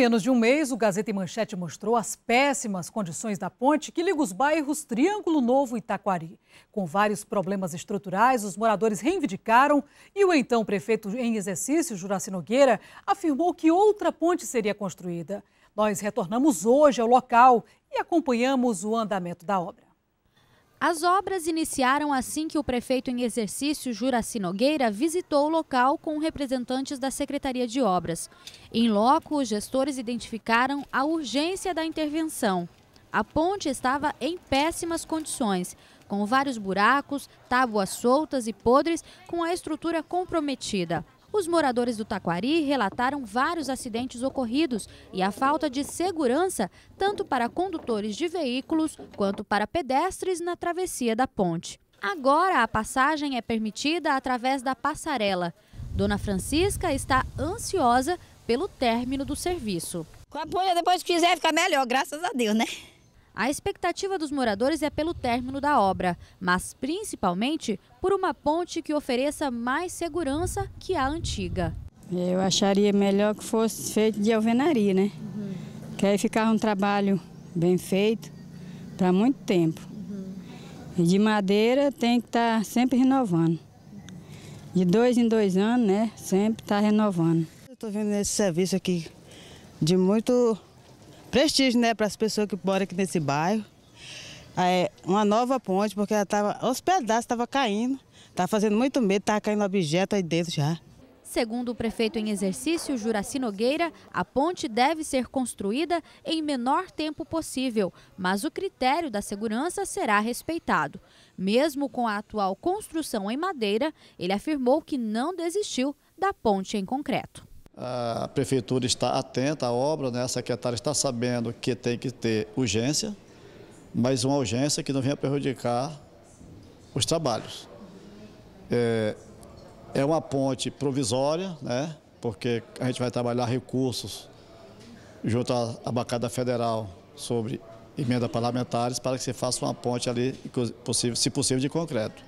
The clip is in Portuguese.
menos de um mês, o Gazeta e Manchete mostrou as péssimas condições da ponte que liga os bairros Triângulo Novo e Taquari. Com vários problemas estruturais, os moradores reivindicaram e o então prefeito em exercício, Juraci Nogueira, afirmou que outra ponte seria construída. Nós retornamos hoje ao local e acompanhamos o andamento da obra. As obras iniciaram assim que o prefeito em exercício, Juraci Nogueira, visitou o local com representantes da Secretaria de Obras. Em loco, os gestores identificaram a urgência da intervenção. A ponte estava em péssimas condições, com vários buracos, tábuas soltas e podres, com a estrutura comprometida. Os moradores do Taquari relataram vários acidentes ocorridos e a falta de segurança tanto para condutores de veículos quanto para pedestres na travessia da ponte. Agora a passagem é permitida através da passarela. Dona Francisca está ansiosa pelo término do serviço. Com a ponte depois que quiser ficar melhor, graças a Deus, né? A expectativa dos moradores é pelo término da obra, mas principalmente por uma ponte que ofereça mais segurança que a antiga. Eu acharia melhor que fosse feito de alvenaria, né? Uhum. Que aí ficava um trabalho bem feito para muito tempo. Uhum. E de madeira tem que estar tá sempre renovando. De dois em dois anos, né? Sempre está renovando. Eu estou vendo esse serviço aqui de muito prestígio né, para as pessoas que moram aqui nesse bairro. É, uma nova ponte, porque ela estava, os pedaços estavam caindo, estava fazendo muito medo, estava caindo objeto aí dentro já. Segundo o prefeito em exercício, Juraci Nogueira, a ponte deve ser construída em menor tempo possível, mas o critério da segurança será respeitado. Mesmo com a atual construção em madeira, ele afirmou que não desistiu da ponte em concreto. A prefeitura está atenta à obra, né? a secretária está sabendo que tem que ter urgência, mas uma urgência que não venha prejudicar os trabalhos. É, é uma ponte provisória, né? porque a gente vai trabalhar recursos junto à bancada federal sobre emenda parlamentares para que se faça uma ponte ali, se possível de concreto.